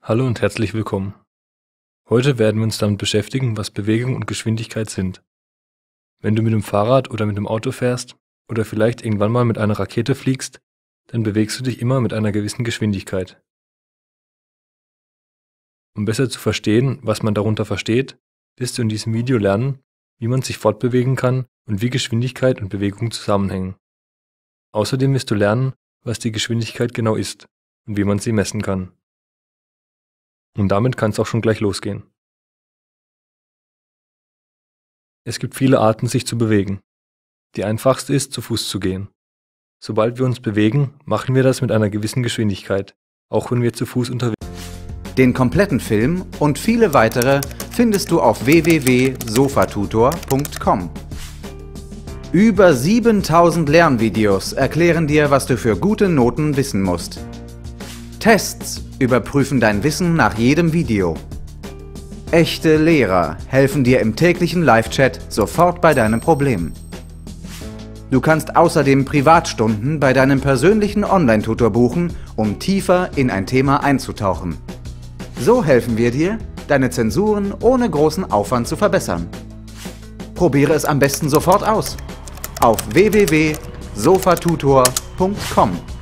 Hallo und herzlich willkommen. Heute werden wir uns damit beschäftigen, was Bewegung und Geschwindigkeit sind. Wenn du mit dem Fahrrad oder mit dem Auto fährst oder vielleicht irgendwann mal mit einer Rakete fliegst, dann bewegst du dich immer mit einer gewissen Geschwindigkeit. Um besser zu verstehen, was man darunter versteht, wirst du in diesem Video lernen, wie man sich fortbewegen kann und wie Geschwindigkeit und Bewegung zusammenhängen. Außerdem wirst du lernen, was die Geschwindigkeit genau ist und wie man sie messen kann. Und damit kann es auch schon gleich losgehen. Es gibt viele Arten, sich zu bewegen. Die einfachste ist, zu Fuß zu gehen. Sobald wir uns bewegen, machen wir das mit einer gewissen Geschwindigkeit, auch wenn wir zu Fuß unterwegs sind. Den kompletten Film und viele weitere findest du auf www.sofatutor.com. Über 7000 Lernvideos erklären dir, was du für gute Noten wissen musst. Tests überprüfen dein Wissen nach jedem Video. Echte Lehrer helfen dir im täglichen Live-Chat sofort bei deinem Problem. Du kannst außerdem Privatstunden bei deinem persönlichen Online-Tutor buchen, um tiefer in ein Thema einzutauchen. So helfen wir dir, deine Zensuren ohne großen Aufwand zu verbessern. Probiere es am besten sofort aus auf www.sofatutor.com.